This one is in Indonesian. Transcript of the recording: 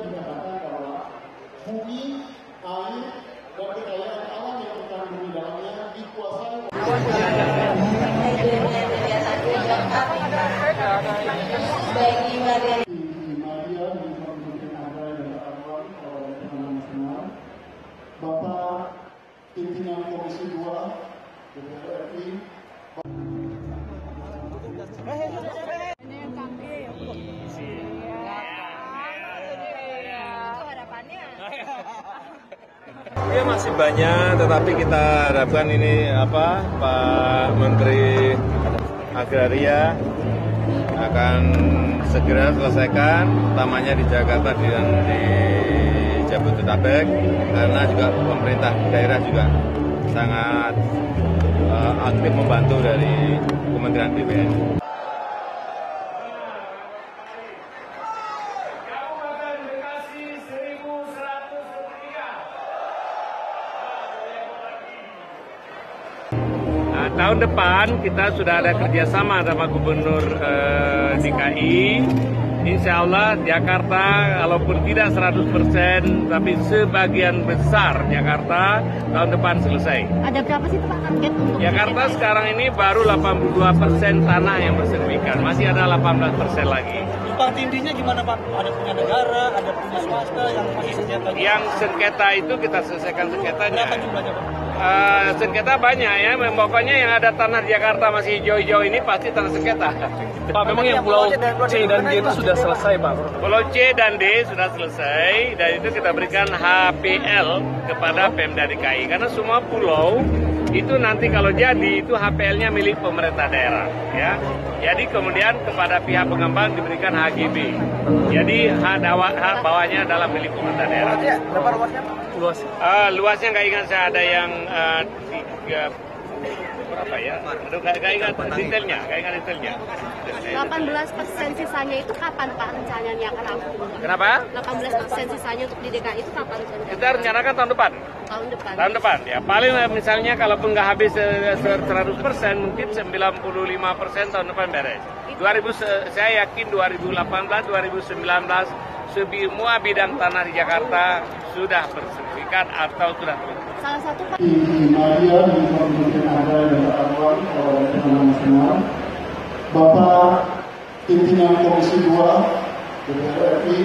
dinyatakan bahwa bumi, air, dan kekayaan alam yang terkandung di dalamnya dikuasai bagi Nasional, Bapak pimpinan Komisi 2 DPR RI, masih banyak, tetapi kita harapkan ini apa Pak Menteri Agraria akan segera selesaikan, utamanya di Jakarta dan di Jabodetabek, karena juga pemerintah daerah juga sangat eh, aktif membantu dari Kementerian BPN. Nah, tahun depan kita sudah ada kerjasama sama Gubernur eh, DKI. Insya Allah Jakarta, walaupun tidak 100%, tapi sebagian besar Jakarta tahun depan selesai. ada berapa sih Pak target untuk Jakarta sekarang ini baru 82% tanah yang bersertifikat, masih ada 18% lagi. Tumpang tindihnya gimana Pak? Ada punya negara, ada punya swasta yang masih sengketa. Yang sengketa itu kita selesaikan sengketanya. Berapa jumlahnya Pak? Eh, sengketa banyak ya, pokoknya yang ada tanah Jakarta masih hijau-hijau ini pasti tanah sengketa. Pak, memang yang pulau C dan D itu sudah selesai Pak? Pulau C dan D sudah selesai dan itu kita berikan HPL kepada Pemda DKI karena semua pulau itu nanti kalau jadi itu HPL-nya milik pemerintah daerah ya. Jadi kemudian kepada pihak pengembang diberikan HGB. Jadi hak, bawahnya adalah milik pemerintah daerah. Berapa luasnya Pak? Luas. Eh, luasnya nggak ingat saya ada yang eh, tiga berapa ya? Aduh nggak ingat detailnya, nggak ingat detailnya. 18 persen sisanya itu kapan Pak rencananya akan rampung? Kenapa? 18 persen sisanya untuk di DKI itu kapan rencananya? Kita rencanakan tahun depan. tahun depan. Tahun depan ya paling eh, misalnya kalaupun nggak habis eh, 100 persen mungkin 95 persen tahun depan beres. 2000 se- saya yakin 2018 2019 semua bidang tanah di Jakarta sudah bersertifikat atau sudah. Salah satu Pak Bapak pimpinan Komisi 2 DPR RI,